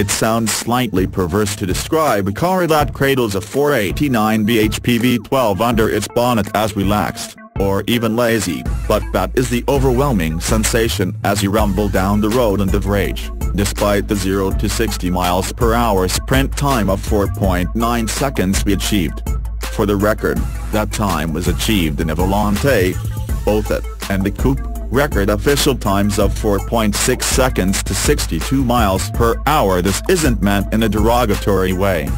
It sounds slightly perverse to describe a car that cradles a 489 bhp V12 under its bonnet as relaxed, or even lazy, but that is the overwhelming sensation as you rumble down the road in the Virage, despite the 0 to 60 miles per hour sprint time of 4.9 seconds we achieved. For the record, that time was achieved in a Volante, both it and the coupe record official times of 4.6 seconds to 62 miles per hour this isn't meant in a derogatory way.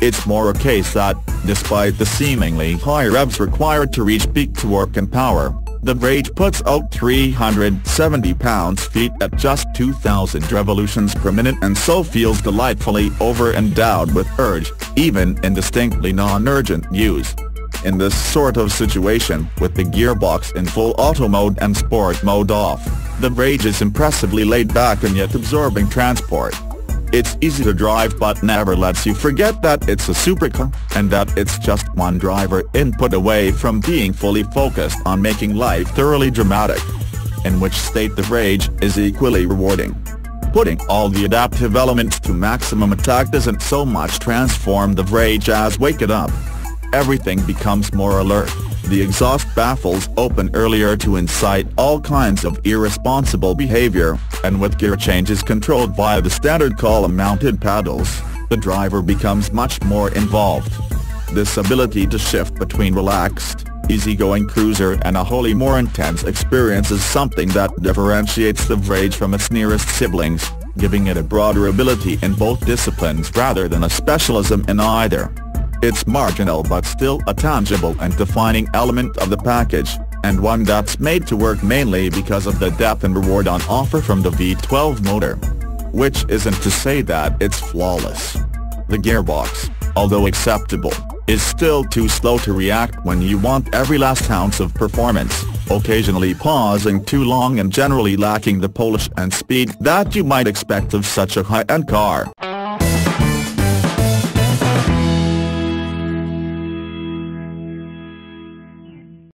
It's more a case that, despite the seemingly high revs required to reach peak torque and power, the Virage puts out 370 pounds-feet at just 2,000 revolutions per minute and so feels delightfully over-endowed with urge, even in distinctly non-urgent use. In this sort of situation, with the gearbox in full auto mode and sport mode off, the Virage is impressively laid back and yet absorbing transport. It's easy to drive but never lets you forget that it's a supercar, and that it's just one driver input away from being fully focused on making life thoroughly dramatic. In which state the Virage is equally rewarding. Putting all the adaptive elements to maximum attack doesn't so much transform the Virage as wake it up everything becomes more alert. The exhaust baffles open earlier to incite all kinds of irresponsible behavior, and with gear changes controlled via the standard column-mounted paddles, the driver becomes much more involved. This ability to shift between relaxed, easygoing cruiser and a wholly more intense experience is something that differentiates the Virage from its nearest siblings, giving it a broader ability in both disciplines rather than a specialism in either. It's marginal but still a tangible and defining element of the package, and one that's made to work mainly because of the depth and reward on offer from the V12 motor. Which isn't to say that it's flawless. The gearbox, although acceptable, is still too slow to react when you want every last ounce of performance, occasionally pausing too long and generally lacking the polish and speed that you might expect of such a high-end car.